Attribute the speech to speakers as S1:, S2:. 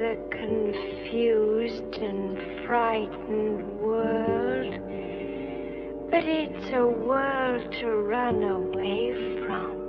S1: the confused and frightened world. But it's a world to run away from.